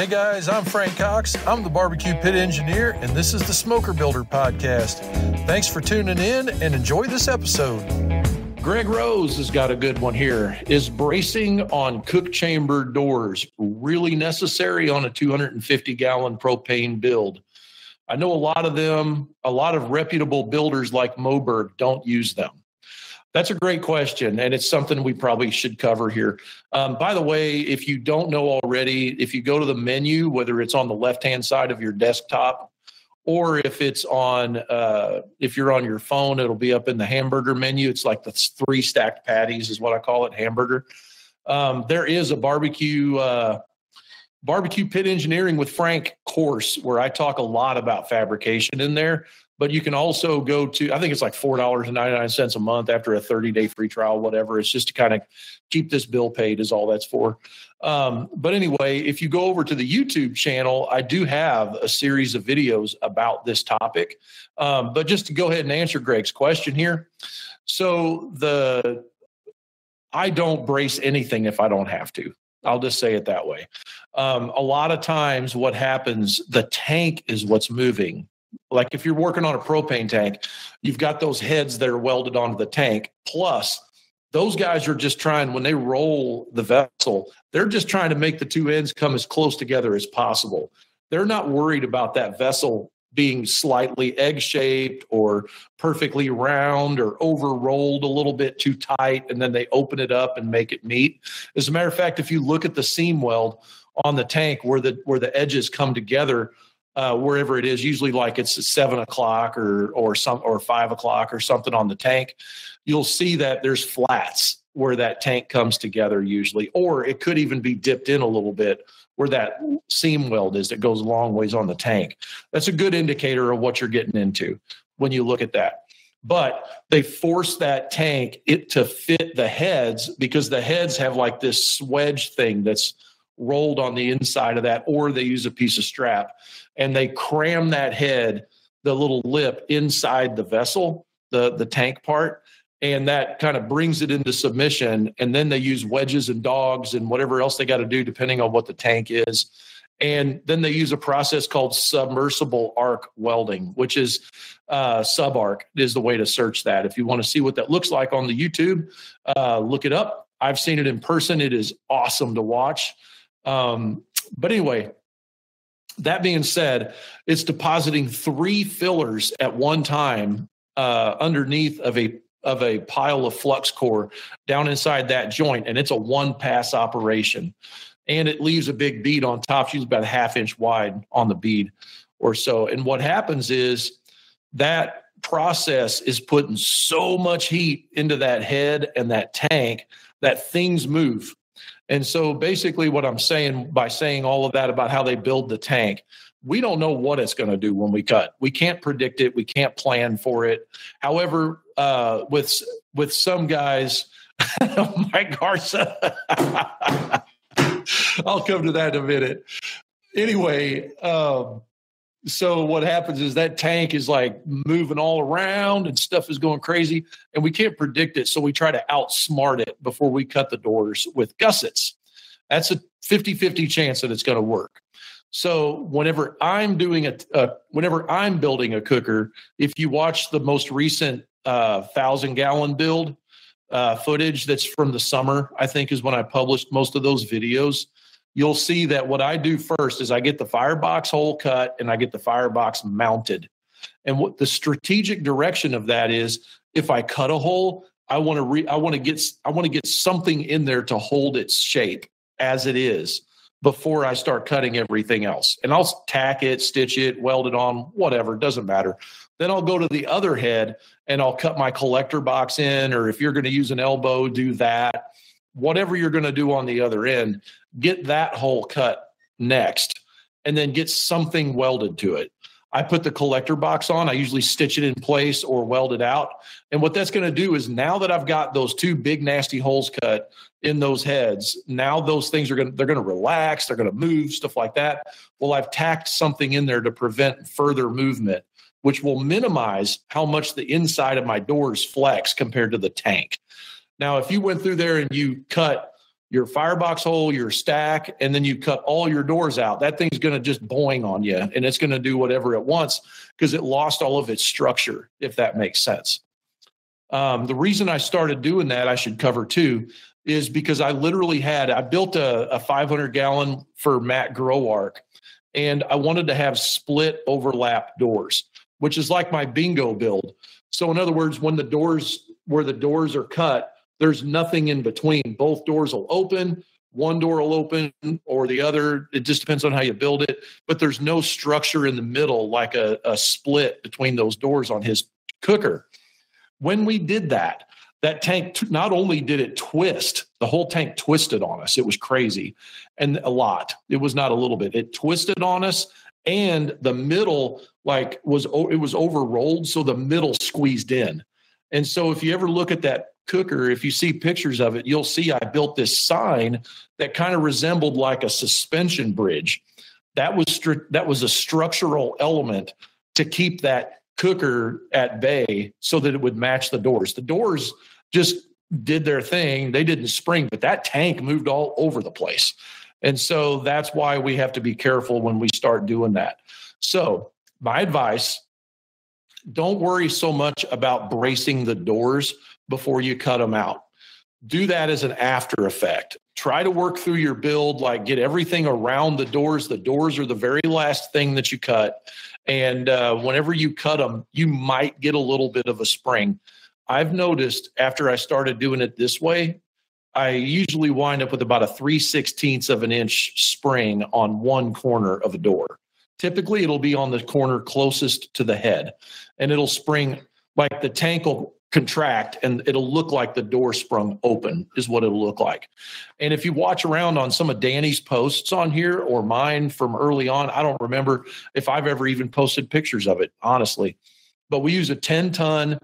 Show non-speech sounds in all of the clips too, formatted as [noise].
Hey guys, I'm Frank Cox. I'm the barbecue pit engineer, and this is the Smoker Builder Podcast. Thanks for tuning in and enjoy this episode. Greg Rose has got a good one here. Is bracing on cook chamber doors really necessary on a 250 gallon propane build? I know a lot of them, a lot of reputable builders like Moberg don't use them. That's a great question, and it's something we probably should cover here. Um, by the way, if you don't know already, if you go to the menu, whether it's on the left hand side of your desktop or if it's on, uh, if you're on your phone, it'll be up in the hamburger menu. It's like the three stacked patties, is what I call it, hamburger. Um, there is a barbecue. Uh, barbecue pit engineering with Frank course where I talk a lot about fabrication in there but you can also go to i think it's like $4.99 a month after a 30 day free trial whatever. It's just to kind of keep this bill paid is all that's for. Um, but anyway if you go over to the youtube channel i do have a series of videos about this topic. Um, but just to go ahead and answer greg's question here. So the i don't brace anything if i don't have to. I'll just say it that way. Um, a lot of times, what happens, the tank is what's moving like if you're working on a propane tank, you've got those heads that are welded onto the tank. Plus, those guys are just trying, when they roll the vessel, they're just trying to make the two ends come as close together as possible. They're not worried about that vessel being slightly egg shaped or perfectly round or over rolled a little bit too tight, and then they open it up and make it meet. As a matter of fact, if you look at the seam weld on the tank where the where the edges come together, uh, wherever it is, usually like it's seven o'clock or or some or five o'clock or something on the tank, you'll see that there's flats where that tank comes together usually, or it could even be dipped in a little bit where that seam weld is that goes a long ways on the tank. That's a good indicator of what you're getting into when you look at that. But they force that tank it to fit the heads because the heads have like this swedge thing that's rolled on the inside of that, or they use a piece of strap and they cram that head, the little lip inside the vessel, the, the tank part. And that kind of brings it into submission. And then they use wedges and dogs and whatever else they got to do, depending on what the tank is. And then they use a process called submersible arc welding, which is uh, sub arc is the way to search that. If you want to see what that looks like on the YouTube, uh, look it up. I've seen it in person. It is awesome to watch. Um, but anyway, that being said, it's depositing three fillers at one time uh, underneath of a of a pile of flux core down inside that joint, and it's a one pass operation, and it leaves a big bead on top. She's about a half inch wide on the bead or so. And what happens is that process is putting so much heat into that head and that tank that things move and so basically, what I'm saying by saying all of that about how they build the tank, we don't know what it's going to do when we cut. We can't predict it. We can't plan for it. However, uh, with with some guys, [laughs] Mike Garza, [laughs] I'll come to that in a minute. Anyway, um, so what happens is that tank is like moving all around and stuff is going crazy and we can't predict it so we try to outsmart it before we cut the doors with gussets. That's a 50-50 chance that it's going to work. So whenever i'm doing a, uh, whenever i'm building a cooker if you watch the most recent uh, thousand gallon build uh, footage that's from the summer i think is when i published most of those videos you'll see that what I do first is I get the firebox hole cut and I get the firebox mounted. And what the strategic direction of that is if I cut a hole, I want to re, I want to get I want to get something in there to hold its shape as it is before I start cutting everything else. And I'll tack it, stitch it, weld it on, whatever, doesn't matter. Then I'll go to the other head and I'll cut my collector box in or if you're going to use an elbow, do that whatever you're going to do on the other end, get that hole cut next and then get something welded to it. I put the collector box on. I usually stitch it in place or weld it out. And what that's going to do is now that I've got those two big nasty holes cut in those heads, now those things are going to they're going to relax, they're going to move, stuff like that. Well, I've tacked something in there to prevent further movement, which will minimize how much the inside of my doors flex compared to the tank. Now, if you went through there and you cut your firebox hole, your stack, and then you cut all your doors out. That thing's going to just boing on you and it's going to do whatever it wants because it lost all of its structure, if that makes sense. Um, the reason I started doing that, I should cover too, is because I literally had, I built a, a 500 gallon for Matt Gerlach and I wanted to have split overlap doors, which is like my bingo build. So, in other words, when the doors, where the doors are cut, there's nothing in between. Both doors will open, one door will open or the other. It just depends on how you build it. But there's no structure in the middle like a, a split between those doors on his cooker. When we did that, that tank not only did it twist, the whole tank twisted on us. It was crazy and a lot. It was not a little bit. It twisted on us and the middle like was it was over rolled so the middle squeezed in. And so if you ever look at that cooker, if you see pictures of it, you'll see I built this sign that kind of resembled like a suspension bridge. That was that was a structural element to keep that cooker at bay so that it would match the doors. The doors just did their thing. They didn't spring, but that tank moved all over the place. And so that's why we have to be careful when we start doing that. So, my advice don't worry so much about bracing the doors before you cut them out. Do that as an after effect. Try to work through your build, like get everything around the doors. The doors are the very last thing that you cut. And uh, whenever you cut them, you might get a little bit of a spring. I've noticed after I started doing it this way, I usually wind up with about a 3 16ths of an inch spring on one corner of a door. Typically, it'll be on the corner closest to the head, and it'll spring like the tank will contract and it'll look like the door sprung open is what it'll look like. And if you watch around on some of danny's posts on here or mine from early on i don't remember if i've ever even posted pictures of it honestly. But we use a 10 ton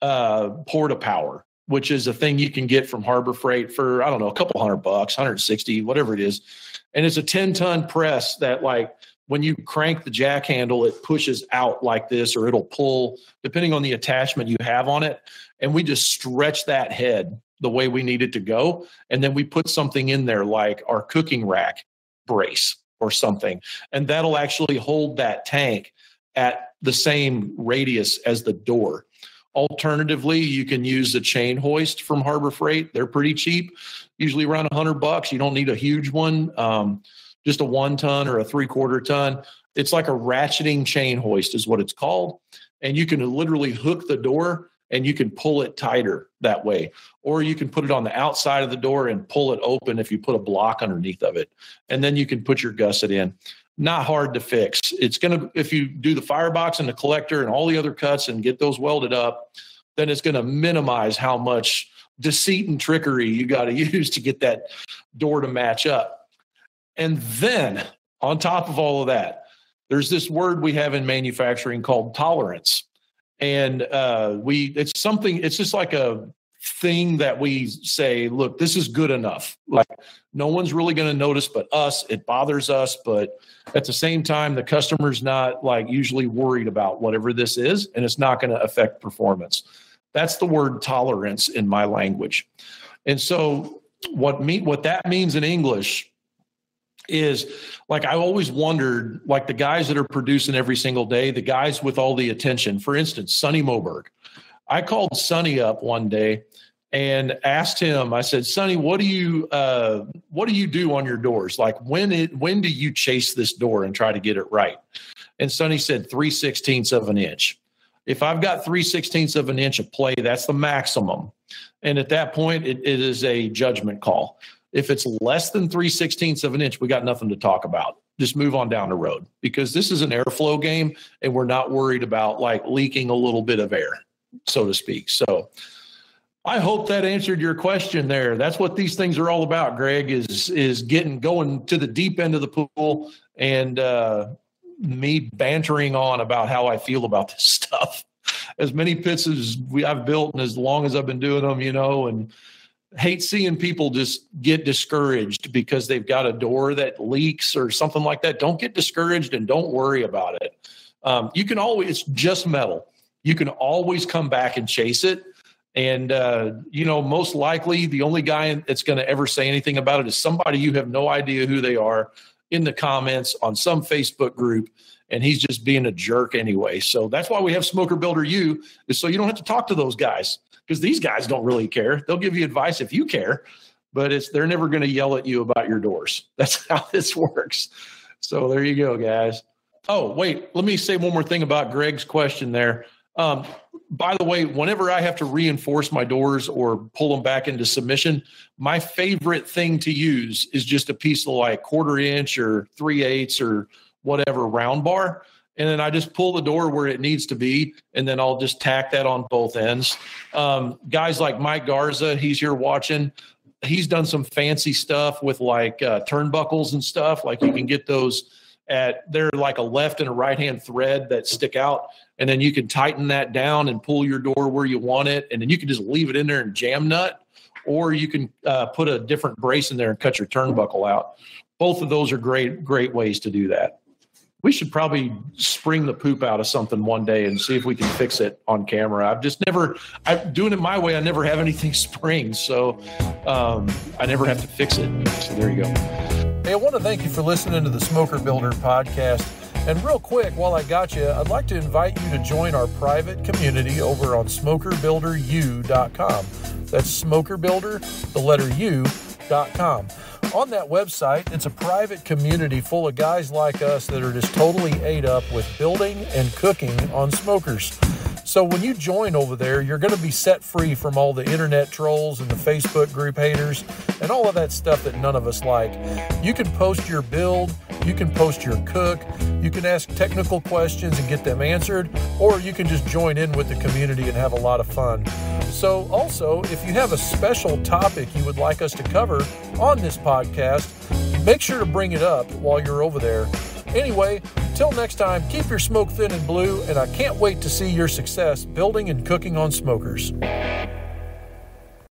uh, porta power which is a thing you can get from harbor freight for i don't know a couple hundred bucks 160 whatever it is. And it's a 10 ton press that like when you crank the jack handle, it pushes out like this, or it'll pull depending on the attachment you have on it. And we just stretch that head the way we need it to go. And then we put something in there like our cooking rack brace or something. And that'll actually hold that tank at the same radius as the door. Alternatively, you can use the chain hoist from Harbor Freight. They're pretty cheap, usually around a hundred bucks. You don't need a huge one. Um, just a one ton or a three quarter ton. It's like a ratcheting chain hoist, is what it's called. And you can literally hook the door and you can pull it tighter that way. Or you can put it on the outside of the door and pull it open if you put a block underneath of it. And then you can put your gusset in. Not hard to fix. It's going to, if you do the firebox and the collector and all the other cuts and get those welded up, then it's going to minimize how much deceit and trickery you got to [laughs] use to get that door to match up. And then on top of all of that, there's this word we have in manufacturing called tolerance. And uh, we, it's something, it's just like a thing that we say, look, this is good enough. Like no one's really going to notice but us. It bothers us. But at the same time, the customer's not like usually worried about whatever this is, and it's not going to affect performance. That's the word tolerance in my language. And so what me what that means in English is like I always wondered, like the guys that are producing every single day, the guys with all the attention. For instance, Sonny Moberg. I called Sonny up one day and asked him. I said, "Sonny, what do you uh, what do you do on your doors? Like when it when do you chase this door and try to get it right?" And Sonny said, three sixteenths of an inch. If I've got three sixteenths of an inch of play, that's the maximum. And at that point, it, it is a judgment call. If it's less than three sixteenths of an inch, we got nothing to talk about. Just move on down the road because this is an airflow game and we're not worried about like leaking a little bit of air, so to speak. So I hope that answered your question there. That's what these things are all about, Greg, is is getting going to the deep end of the pool and uh, me bantering on about how I feel about this [laughs] stuff. As many pits as we I've built and as long as I've been doing them, you know, and hate seeing people just get discouraged because they've got a door that leaks or something like that. Don't get discouraged and don't worry about it. Um, you can always, it's just metal. You can always come back and chase it. And, uh, you know, most likely the only guy that's going to ever say anything about it is somebody you have no idea who they are in the comments on some Facebook group. And he's just being a jerk anyway. So that's why we have Smoker Builder U, is so you don't have to talk to those guys because these guys don't really care. They'll give you advice if you care, but it's they're never going to yell at you about your doors. [laughs] That's how this works. So there you go, guys. Oh, wait, let me say one more thing about Greg's question there. Um, by the way, whenever I have to reinforce my doors or pull them back into submission, my favorite thing to use is just a piece of like quarter inch or three eighths or whatever round bar. And then I just pull the door where it needs to be, and then I'll just tack that on both ends. Um, guys like Mike Garza, he's here watching. He's done some fancy stuff with like uh, turnbuckles and stuff. Like you can get those at they're like a left and a right hand thread that stick out and then you can tighten that down and pull your door where you want it and then you can just leave it in there and jam nut or you can uh, put a different brace in there and cut your turnbuckle out both of those are great great ways to do that we should probably spring the poop out of something one day and see if we can fix it on camera i've just never i'm doing it my way i never have anything [laughs] spring so um, i never have to fix it so there you go Hey, I want to thank you for listening to the Smoker Builder podcast. And real quick, while I got you, I'd like to invite you to join our private community over on smokerbuilderu.com. That's smokerbuilder, the letter U.com. On that website, it's a private community full of guys like us that are just totally ate up with building and cooking on smokers. So when you join over there, you're going to be set free from all the internet trolls and the Facebook group haters and all of that stuff that none of us like. You can post your build, you can post your cook, you can ask technical questions and get them answered, or you can just join in with the community and have a lot of fun. So, also, if you have a special topic you would like us to cover on this podcast, make sure to bring it up while you're over there. Anyway, till next time, keep your smoke thin and blue, and I can't wait to see your success building and cooking on smokers.